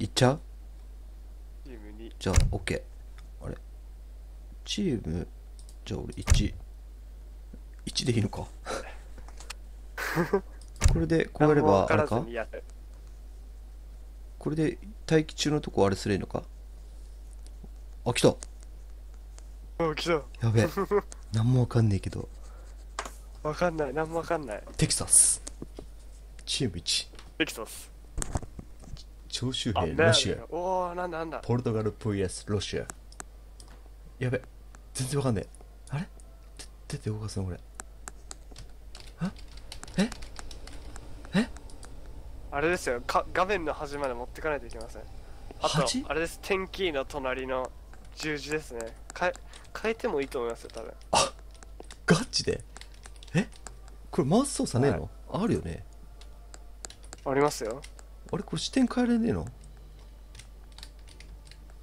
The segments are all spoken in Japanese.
いっちゃう？チームに。じゃあ OK あれ？チーム？じゃあ俺11でいいのか？これでこうやればあれか？これで待機中のとこあれすればいいのか？あ来た。お来た。やべえ。何もわかんねえけど。分かんない。何も分かんない。テキサス。チーム1できたっす徴集あ兵ロシア。おおなんだなんだ。ポルトガル VS ロシア。やべ全然わかんねえ。あれ？手手で動かすのこれ。あ？え？あれですよ。か画面の端まで持ってかないといけません。あと端？あれです。天気の隣の十字ですね。変え変えてもいいと思いますよ多分。ガチで？え？これマウス操作ねえの、あるよね。ありますよあれこれ視点変えられねえの？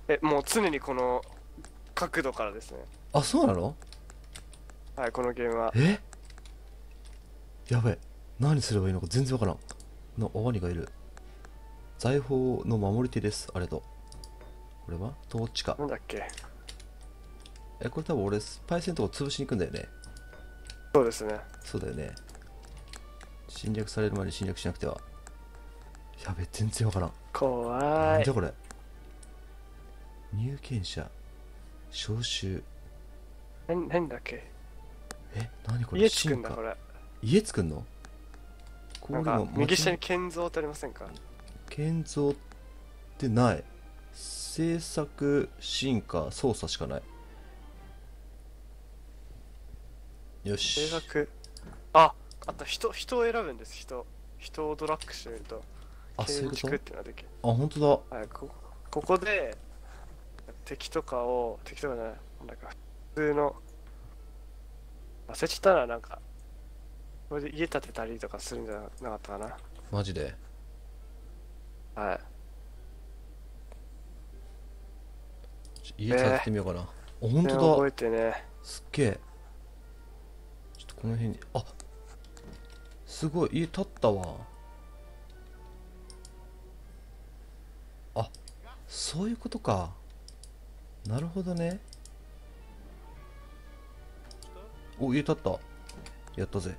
えもう常にこの角度からですね。あそうなの？はいこのゲームは。え？やべえ。何すればいいのか全然わからん。のワニがいる。財宝の守り手ですあれと。これは？トーチか。なんだっけ。えこれ多分俺パイセンとか潰しに行くんだよね。そうですね。そうだよね。侵略される前に侵略しなくてはやべえ全然わからん。怖い。じゃこれ。入権者招集。何何だっけ？え何これ？家作んだこれ。家作んの？こなんかれも右下に建造ってありませんか？建造ってない。制作進化操作しかない。よし。定額ああと人人を選ぶんです。人人をドラッグしてみると建築っていうのができる。あ本当だ。はいこここで敵とかを敵とかじゃないなんか普通の忘れちゃったななんかこれで家建てたりとかするんじゃなかったかな。マジで？はい。家建ててみようかな、あ本ね当だ。覚えてね。すっげえ。ちょっとこの辺にあすごい家建ったわあそういうことか。なるほどね。お家建った。やったぜ。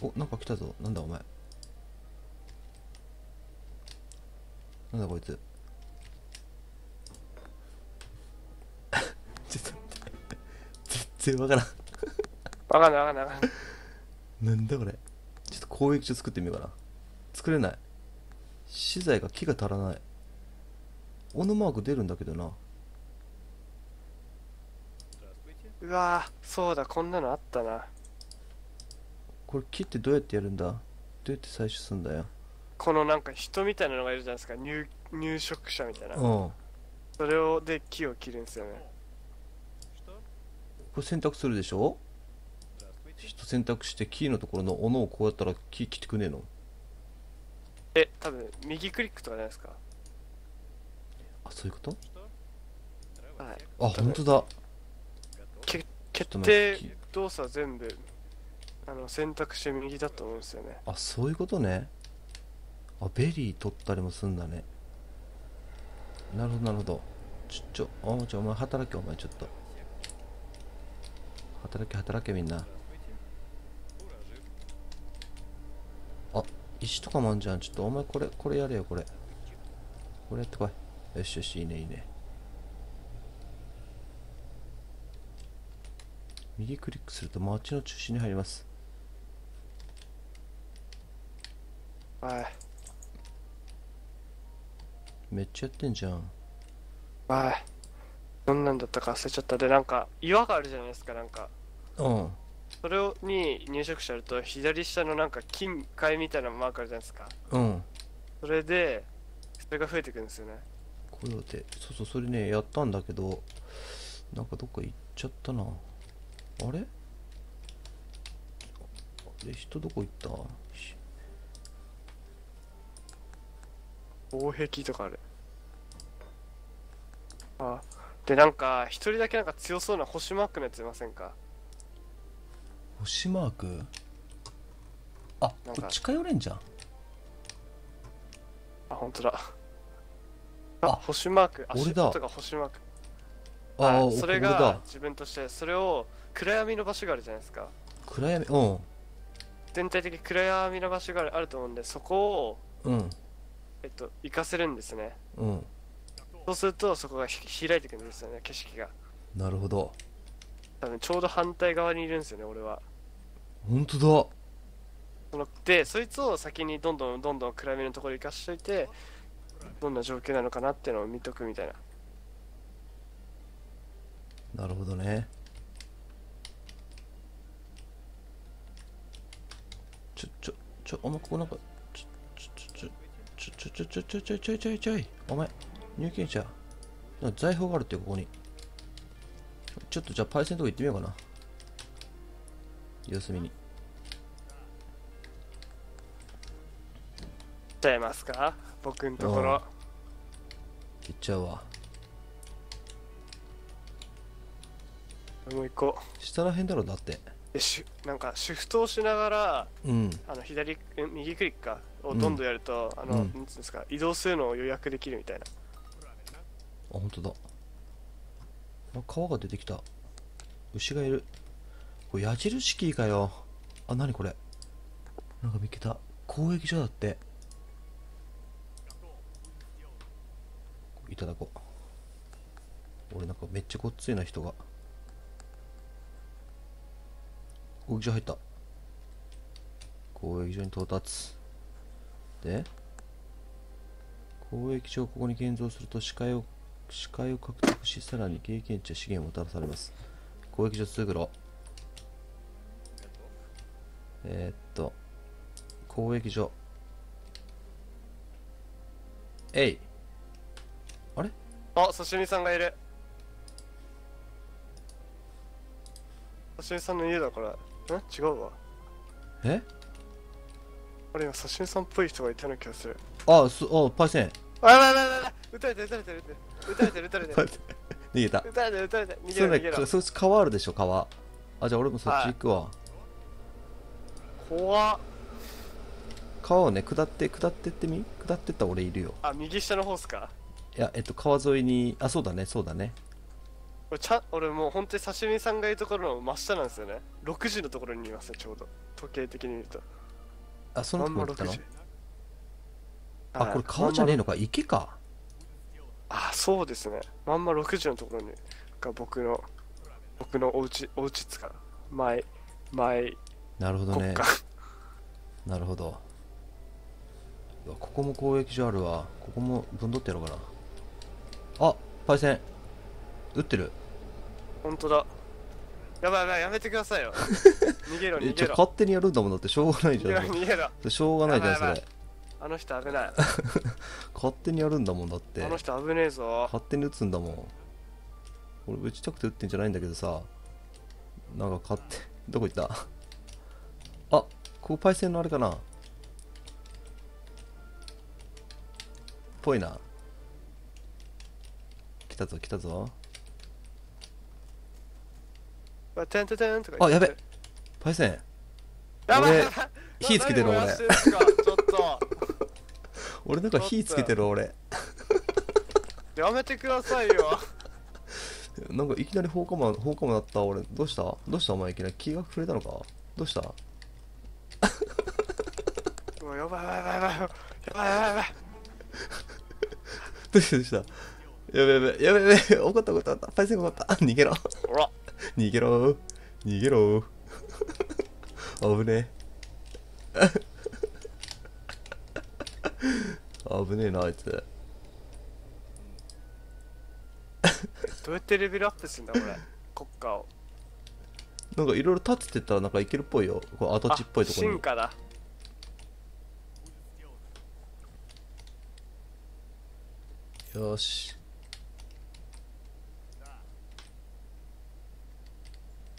おなんか来たぞ。なんだお前。なんだこいつ。ちょっと待って。全然わからん。わかんないわかんないわかんない。なんだこれ。ちょっと攻撃所作ってみようかな。作れない。資材が木が足らない。オノマーク出るんだけどな。うわーそうだこんなのあったな。これ木ってどうやってやるんだ？どうやって採取すんだよ？このなんか人みたいなのがいるじゃないですか。入入植者みたいな。うん。こそれをで木を切るんですよね。れ選択するでしょ？人選択してキーのところの斧をこうやったら木切ってくねえの？え多分右クリックとかじゃないですか？あそういうこと？はい。あ本当だ。け決定動作全部あの選択して右だと思うんですよね。あそういうことね。あベリー取ったりもすんだね。なるほどなるほど。ちょちょおちょお前働けお前ちょっと。働け働けみんなあ石とかもあんじゃん。ちょっとお前これこれやれよこれ。これやってこい。よしよしいいねいいね。右クリックすると街の中心に入ります。はい。めっちゃやってんじゃん。はい。どんなんだったか忘れちゃった。でなんか岩があるじゃないですかなんか。うんそれをに入植者あると左下のなんか金塊みたいなマークあるじゃないですか。うん。それでそれが増えていくんですよね。これでそうそうそれねやったんだけどなんかどっか行っちゃったな。あれ？あれ人どこ行った？し防壁とかある。あでなんか一人だけなんか強そうな星マークのやついませんか？星マーク？あこれ近寄れんじゃん。あ本当だ。ああ星マーク。俺だ。星マーク。ああはいそれが自分としてそれを暗闇の場所があるじゃないですか。暗闇うん。全体的に暗闇の場所があると思うんでそこをうん。えっと行かせるんですね。うん。そうするとそこがひ開いていくんですよね景色が。なるほど。多分ちょうど反対側にいるんですよね俺は本当だ。でそいつを先にどんどんどんどん暗闇のところに行かしといてどんな状況なのかなっていうのを見とくみたいな。なるほどね。ちょちょちょお前ここなんかちょちょちょちょちょちょちょちょちょちょちょいちょい。お前入金者。財宝があるってここに。ちょっとじゃあパイセンとこ行ってみようかな様子見に。ちゃいますか？僕のところ。行っちゃうわ。もう行こ下らへんだろだって。しなんかシフトをしながらうん。あの左え右クリックか？をどんどんやると、あの、うん。なんですか？移動するのを予約できるみたいな。あ本当だ。あ川が出てきた。牛がいるこれ矢印キーかよ。あ何これ。なんか見つけた。交易所だって。いただこう。俺なんかめっちゃごっついな人が。交易所入った。交易所に到達。で交易所をここに建造すると視界を視界を獲得しさらに経験値や資源をもたらされます。交易所通路。えー、っと交易所。えい。あれ？あ刺身さんがいる。刺身さんの家だこれん違うわ。え？あれ今刺身さんっぽい人がいたような気がする。あすあパイセン。あやばいやばいやばい撃たれてる撃たれて。る撃たれてる撃たれて。る逃げた。撃たれてる撃たれて。る逃げろ逃げろ。ねそいつ川あるでしょ川。あじゃあ俺もそっち行くわ、怖っ。川をね下って下ってってみ？下ってった俺いるよ。あ右下の方っすか？いやえっと川沿いにあそうだねそうだね。俺ちゃ俺もう本当に刺身さんがいるところの真下なんですよね。6時のところにいますねちょうど。時計的に見ると。あそのとこまんま6行ったの？時。あこれ川じゃねえのか？池か。あそうですね。まんま6時のところにが僕の僕のお家お家っつか？前前なるほどね。なるほど。ここも交易所あるわ。ここもぶんどってやろうかな。あパイセン。撃ってる。本当だ。やばいやばいやめてくださいよ。逃げろえちょ逃げろ。勝手にやるんだもんだって。しょうがないじゃん。逃げろしょうがないじゃんそれ。あの人危ない。勝手にやるんだもんだって。あの人危ねえぞ。勝手に撃つんだもん。俺撃ちたくて撃ってんじゃないんだけどさ。なんか勝手どこ行った？あここパイセンのあれかな。ぽいな。来たぞ来たぞ。うわてんてんてんとかあやべ。パイセン。俺 火つけてるな俺。俺なんか火つけてる俺。やめてくださいよ。なんかいきなり放火魔放火魔だった俺。どうした？どうしたお前いきなり。気が触れたのか？どうした？うわやばいやばいやばいやばいやばいやばいやばいどうしたどうした？やべやべやべやべ怒った怒った怒った。パイセン怒った。あ逃げろ。ほら。逃げろ。逃げろ。危ねえ。危ねえなあいつ。どうやってレベルアップすんだこれ。国家をなんかいろいろ立てったらなんかいけるっぽいよ。こう跡地っぽいところに。進化だ。よし。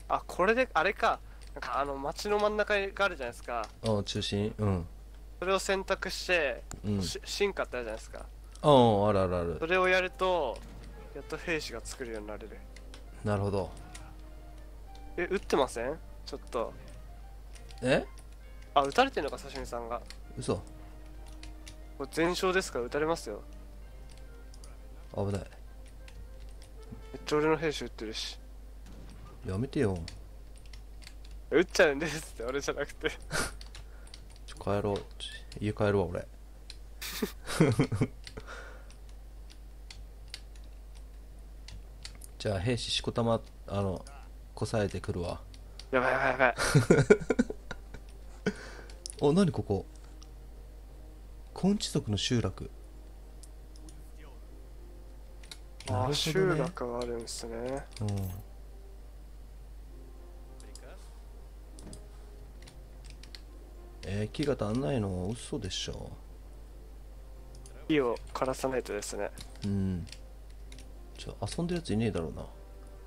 あこれであれか。なんかあの街の真ん中があるじゃないですか。あ中心。うん。それを選択して、うん。し進化ってあるじゃないですか。ああるあるある。それをやるとやっと兵士が作るようになれる。なるほどえ撃ってません？ちょっと。え？あ撃たれてんのか刺身さんが。嘘。これ全勝ですか？ら撃たれますよ。危ない。めっちゃ俺の兵士撃ってるし。やめてよ。撃っちゃうんですって俺じゃなくて。ちょ帰ろう。家帰るわ俺。じゃあ兵士しこたまあのこさえてくるわ。やばいやばいやばい。お何ここ？根治族の集落。なるほどね。あ集落があるんですね。うん。えー、木が足んないの？嘘でしょ。火を枯らさないとですね。うん。ちょ遊んでるやついねえだろうな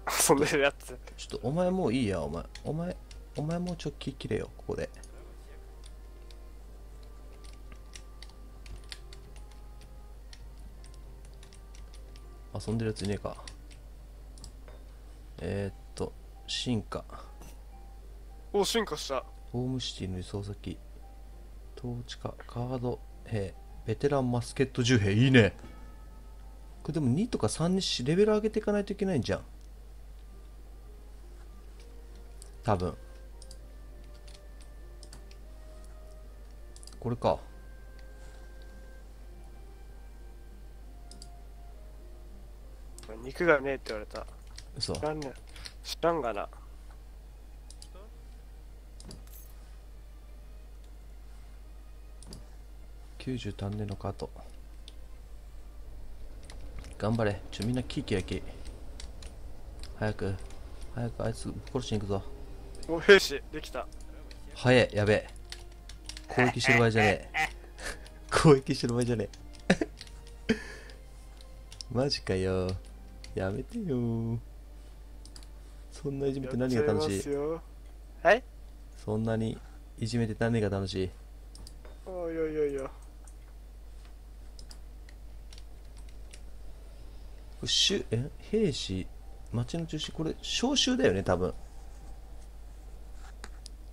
遊んでるやつちょっとお前もういいやお前。お前お前もうちょっき切れよここで。遊んでるやついねえか。えー、っと進化。お進化した。ホームシティの輸送先。統治下カード兵。ベテランマスケット10兵。いいね。これでも2とか3にしレベル上げていかないといけないんじゃん多分。これか。肉がねえって言われた。嘘。知らんね。知らんがな。90足んねえのかと。頑張れ。ちょみんなキーキー焼き。早く。早くあいつ殺しに行くぞお兵士できた。早えやべえ。攻撃してる場合じゃねえ。攻撃してる場合じゃねえ。マジかよ。やめてよ。そんないじめて何が楽しい？はい？そんなにいじめて何が楽しい？おいおいおいおい。しゅえ？兵士町の中心？これ召集だよね多分、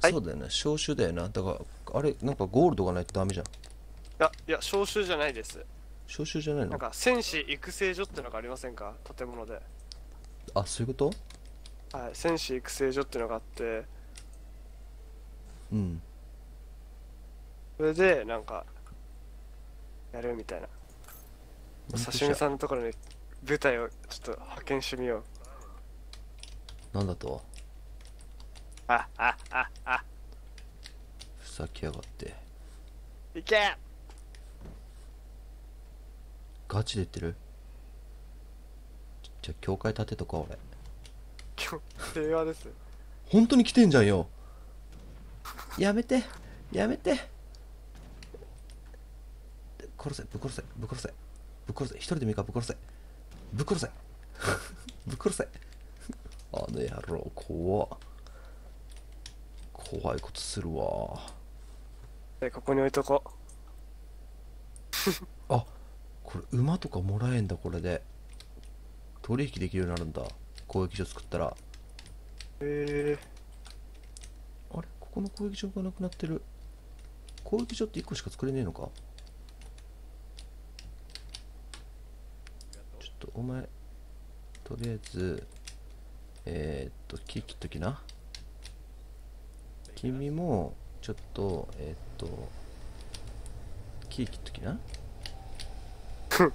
はい。そうだよね。召集だよなだからあれなんかゴールドがないとダメじゃん。いやいや招集じゃないです。召集じゃないの？なんか戦士育成所ってのがありませんか？建物で。あそういうこと？はい。戦士育成所ってのがあって。うん。それでなんかやるみたいな。刺身さんのところに部隊をちょっと派遣してみよう。なんだと？ああああふざけやがって。いけガチで言ってる？じゃあ教会建てとか俺。今日平和です。本当に来てんじゃんよ。やめて。やめて。殺せぶっ殺せぶっ殺せ。ぶっ殺せ。一人でもいいからぶっ殺せ。ぶっ殺せ。ぶっ殺せ。あの野郎怖っ怖いことするわ。でここに置いとこ。あこれ馬とかもらえんだこれで。取引できるようになるんだ。攻撃所作ったら。うえ。あれ？ここの攻撃場がなくなってる。攻撃場って1個しか作れねえのか？ちょっとお前とりあえずえー、っと木切っときな君もちょっとえー、っと木切っときな。で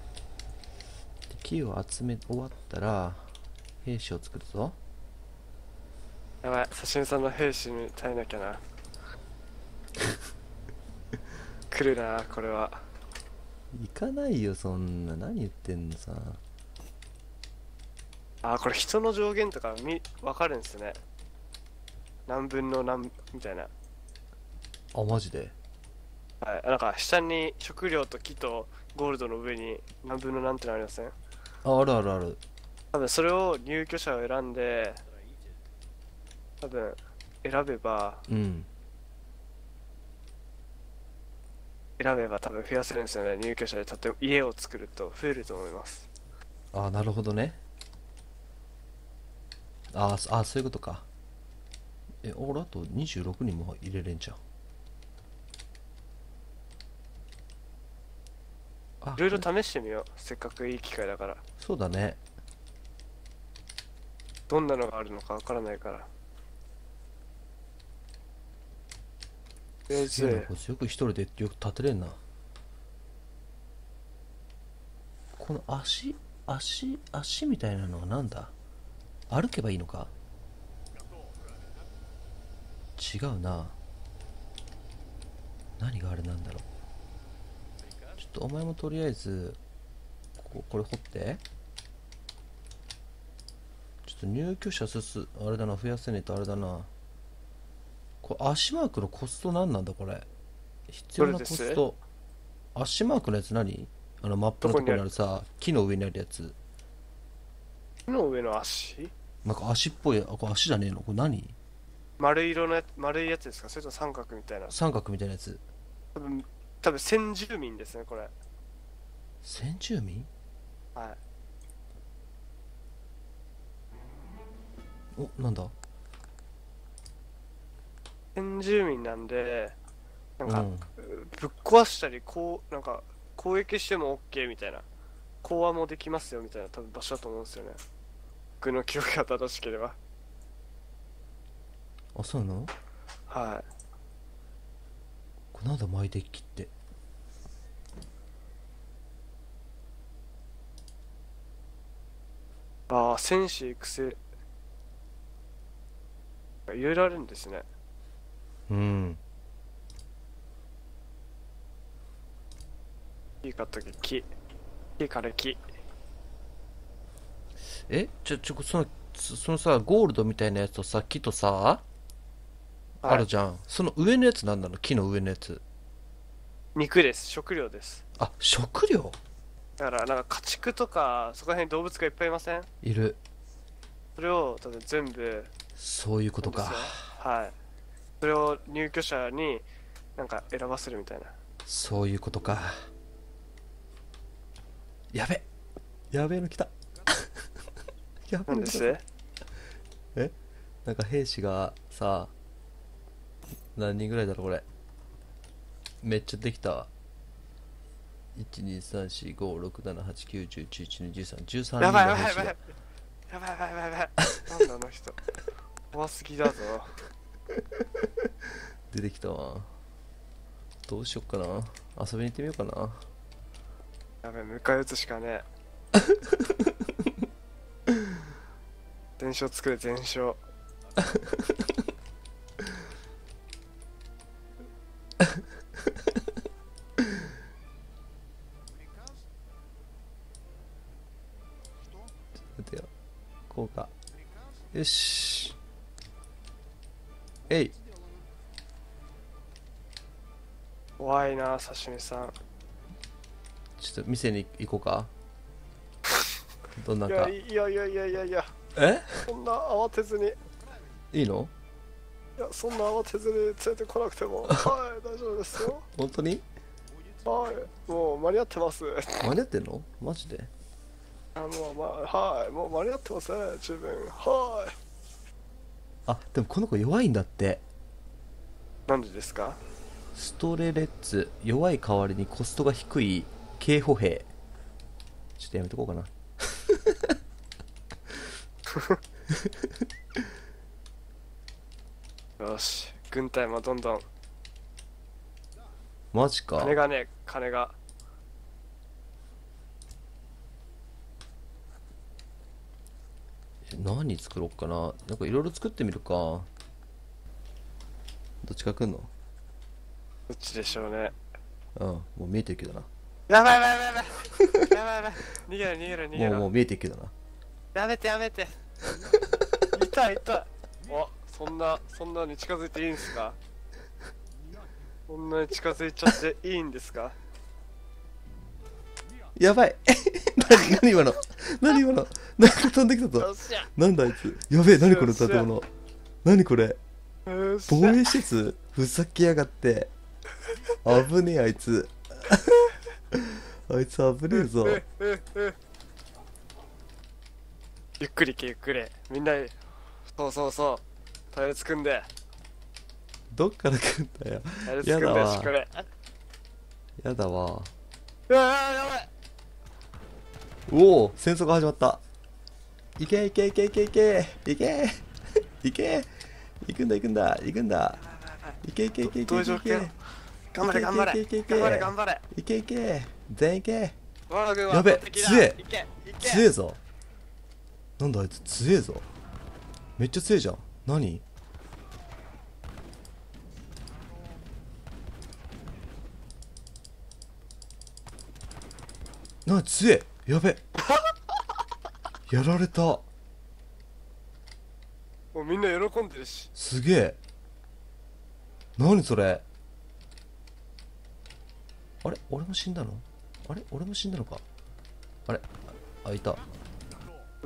木を集め終わったら兵士を作るぞ。やばい刺身さんの兵士に耐えなきゃな。来るなこれは。行かないよそんな。何言ってんのさ。あこれ人の上限とかみ分かるんですね何分の何みたいな。あマジで？はい。なんか下に食料と木とゴールドの上に何分の何ってのありません？ああるあるある。多分それを入居者を選んで多分選べばうん。選べば多分増やせるんですよね。入居者で例えば家を作ると増えると思います。あなるほどね。あそあそういうことかえ俺あと26人も入れれんじゃん。あいろいろ試してみよう。せっかくいい機会だから。そうだね。どんなのがあるのかわからないから。ええなずこいつ。よく一人でよく立てれんな。この足足足みたいなのはなんだ？歩けばいいのか？違うな。何があれなんだろう。ちょっとお前もとりあえずこここれ掘って。ちょっと入居者すすあれだな増やせねえとあれだな。これ足マークのコスト何なんだこれ。必要なコスト。足マークのやつ何？あのマップのところにあるさ木の上にあるやつ。木の上の足？なんか足っぽいあこれ足じゃねえの？これ何？丸色のや丸いやつですか？それとも三角みたいな？三角みたいなやつ。多分多分先住民ですねこれ。先住民？はい。おなんだ？先住民なんでなんか、うん。ぶっ壊したりこうなんか攻撃しても OK みたいな。講和もできますよみたいな多分場所だと思うんですよね。僕の記憶が正しければあそうなの？はい。これなんだマイデッキって。ああ戦士育成。いろいろあるんですね。うん。木買っとき木。木から木。え？ちょちょそのそそのさゴールドみたいなやつとさ木とさ、あるじゃん。その上のやつなんなの？木の上のやつ。肉です。食料です。あ食料？だからなんか家畜とかそこら辺に動物がいっぱいいません？いる。それを多分全部そういうことか。はい。それを入居者になんか選ばせるみたいな。そういうことか。やべ。やべえの来た。やべえなんでの来た。すなんか兵士がさ何人ぐらいだろうこれ。めっちゃできたわ。1234567891011121313人やばいやばいやばいやばい。やばいやばいやばい。なんだあの人。怖すぎだぞ。出てきたわ。どうしよっかな。遊びに行ってみようかな。やべえ迎え撃つしかねえ。伝承作れ伝承な刺身さん。ちょっと店に行こうか。どんなんいかやいやいやいやいやいや。え？そんな慌てずに。いいいのやそんな慌てずに連れてこなくても。はい大丈夫ですよ。本当に？はいもう間に合ってます。間に合ってんの？マジで？あもうまあはいもう間に合ってますね十分。はい。あでもこの子弱いんだって。なんでですか？ストレレッツ弱い代わりにコストが低い警歩兵。ちょっとやめとこうかな。よし軍隊もどんどん。マジか。金がね金が。え何作ろうかな。なんかいろいろ作ってみるか。どっちか来んの？どっちでしょうね。うんもう見えてるけどな。やばいやばいやばい。やばいやばい。やばい逃げろ逃げろ逃げろ。もうもう見えてるけどな。やめてやめて。痛い痛い。おそんなそんなに近づいていいんですか？そんなに近づいちゃっていいんですか？やばい。何何今の？何今の？なんか飛んできたぞ。なんだあいつ。やべえ何これ建物。何これ？防衛施設？ふざけやがって危ねえあいつ。あいつ危ねえぞ。ゆっくり行けゆっくり。みんなそうそうそう。タイヤつくんで。どっから来んだよ。タイヤつくんでやだわ。しっかりやだわ。うわーやばい。おお戦争が始まった。いけいけいけいけいけ。いけいけ。行くんだ行くんだ行くんだいけいけいけいけいう状いけ頑張れ頑張れいけいけ頑張れ頑張れいけいけ全員いけやべ強え強えぞなんだあいつ強えぞめっちゃ強えじゃん何な強えやべやられたもうみんな喜んでるしすげえ何それ？あれ？俺も死んだの？あれ？俺も死んだのか？あれ？あいた。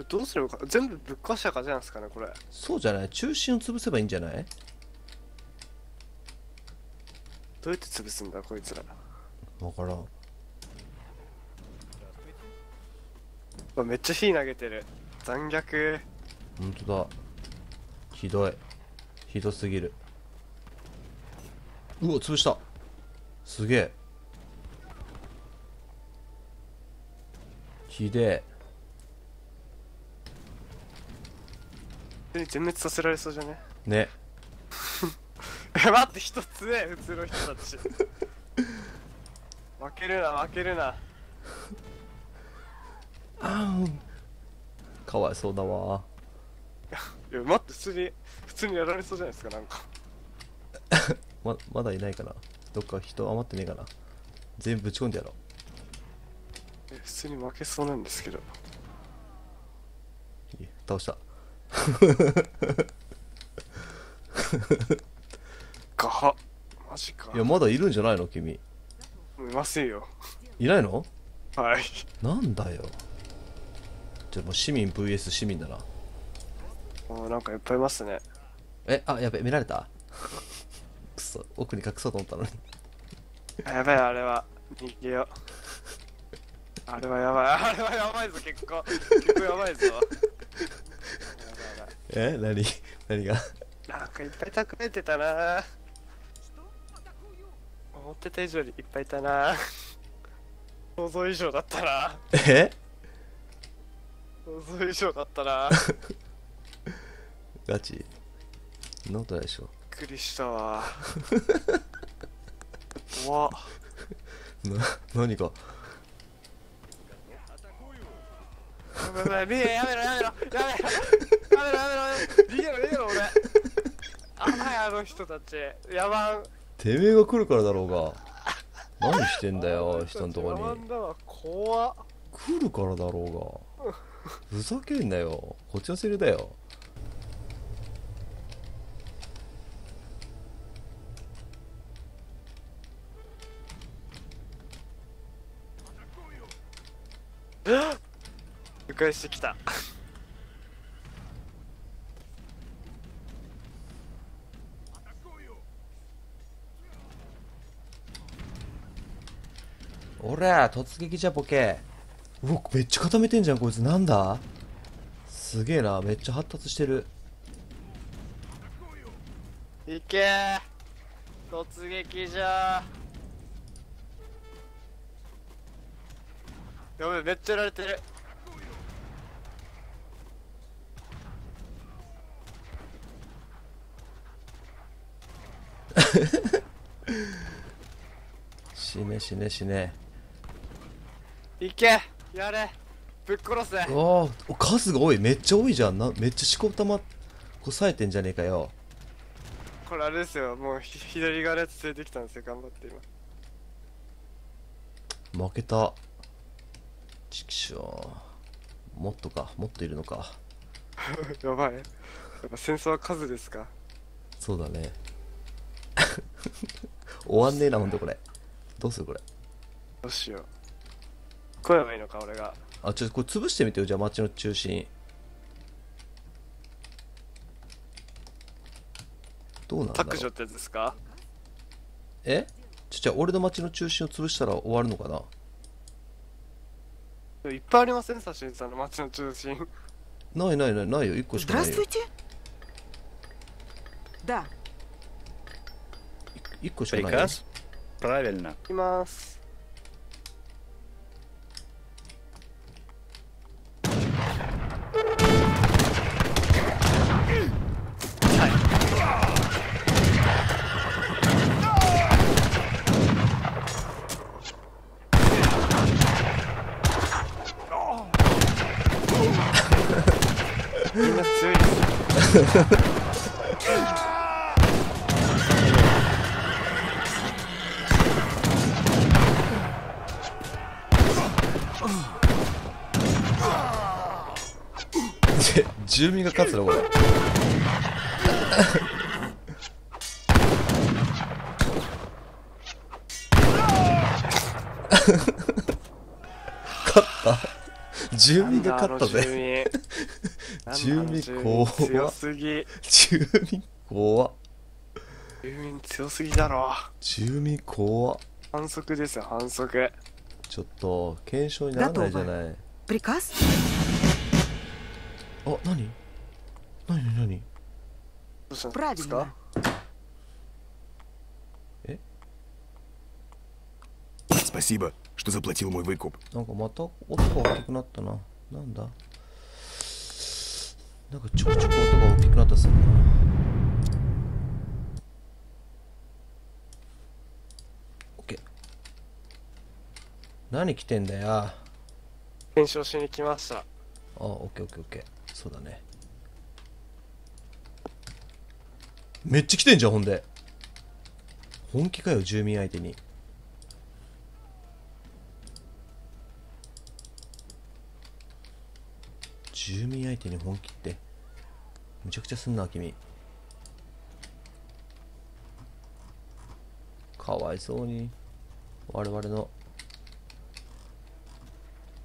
どうすればか？全部ぶっ壊したかじゃないですかねこれ。そうじゃない？中心を潰せばいいんじゃない？どうやって潰すんだこいつら。わからん。うわめっちゃ火投げてる。残虐。ほんとだ。ひどい。ひどすぎるうわ潰した。すげえ。ひでえ。全滅させられそうじゃね？ね。え待って人強え普通の人たち。負けるな負けるな。あーかわいそうだわ。いや待って普通に普通にやられそうじゃないですかなんかままだいないかな。どっか人余ってねえかな。全部ぶち込んでやろえ普通に負けそうなんですけど。ういい倒した。ガハ。マジか。いやまだいるんじゃないの？君。いませんよ。いないの？はい。なんだよ。じゃあもう市民 VS 市民だな。もうなんかいっぱいいますね。えあやべ見られた？くそ奥に隠そうと思ったのに。あやばいあれは。逃げようあれはやばい。あれはやばいぞ結構。結構やばいぞ。え？何？何が？なんかいっぱい蓄えてたな。思ってた以上にいっぱいいたな。想像以上だったな。え？想像以上だったな。ガチ？そんなことないでしょくりしたわ。怖っ。な何かやめろやめろやめろやめろやめろやめろやめろ。逃げろ逃げろ。俺あはいあの人たち。やばん。てめえが来るからだろうが。何してんだよ 人のとこやばにんだわ。怖っ。来るからだろうが。ふざけんなよ。こっちのセリフだよ迂回してきた。おら突撃じゃボケ。うわめっちゃ固めてんじゃんこいつ。なんだ？すげえなめっちゃ発達してる。いけ。ー突撃じゃ。ーやべえめっちゃやられてる死ね死ね死ね。いけやれ。ぶっ殺せうわー数が多い。めっちゃ多いじゃん。なめっちゃしこたまこうさえてんじゃねえかよ。これあれですよ。もうひ左側のやつ連れてきたんですよ。頑張って今。負けた。ちくしょうもっとか。もっといるのか。やばい。やっぱ戦争は数ですか。そうだね 終わんねえな、ほんとこれ。どうするこれ。どうしよう。声がばいいのか、俺が。あ、ちょっとこれ潰してみてよ、じゃあ街の中心。どうなんだろう。削除ってやつですか？え？ちょ、じゃあ俺の街の中心を潰したら終わるのかないっぱいありません、サシンさんの街の中心。ないないないないよ、1個しかないよ。Да, 1個しかないよ Приказ? Правильно. 行きますみんな強いです 住民が勝つの？これ。勝った。住民が勝ったぜ。住民。怖強すぎ。住民怖住民強。すぎだろ。住民怖反則ですよ反則。ちょっと検証にならないじゃない。プリカス？何何どうしたんですか Правильно. Спасибо, что заплатил мой выкуп. なんかまた音が大きくなったななんだなんかちょくちょく音が大きくなったっするなオッケー何来てんだよあ検証しに来ましたオッケーオッケーオッケー そうだね。めっちゃ来てんじゃんほんで。本気かよ住民相手に。住民相手に本気って。むちゃくちゃすんな君。かわいそうに。我々の。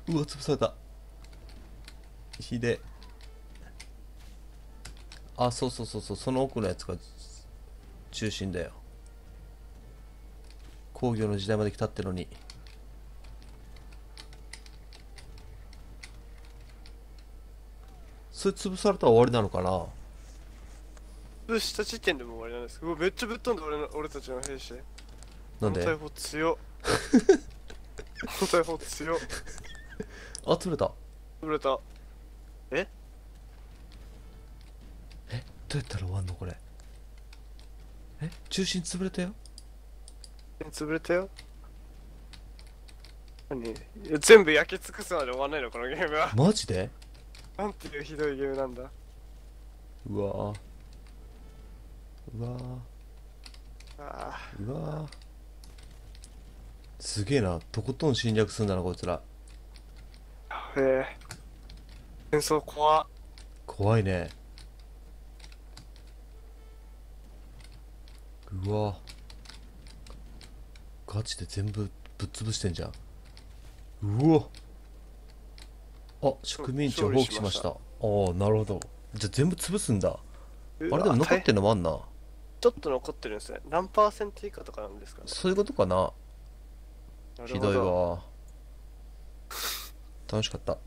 うわ潰された。ひで。あそうそうそうそうその奥のやつが中心だよ。工業の時代まで来たってのに。それ潰されたら終わりなのかな？潰した時点でもう終わりなんです。うわめっちゃぶっ飛んだ俺の俺たちの兵士。なんで？この逮捕強っ。この逮捕強っ。あ潰れた。潰れたえどうやったら終わんの？これ。え？中心潰れたよ。潰れたよ。何？全部焼き尽くすまで終わんないの？このゲームは。マジで？なんていうひどいゲームなんだ。うわー。うわー。あうわー。すげえな。とことん侵略すんだなこいつら。あへえ。戦争怖っ。怖いねうわ。ガチで全部ぶっ潰してんじゃん。うわ。あ植民地を放棄しました。ああなるほど。じゃあ全部潰すんだ。あれでも残ってんのもあんな。ちょっと残ってるんですね。何パーセント以下とかなんですかね。そういうことかな。ひどいわ。楽しかった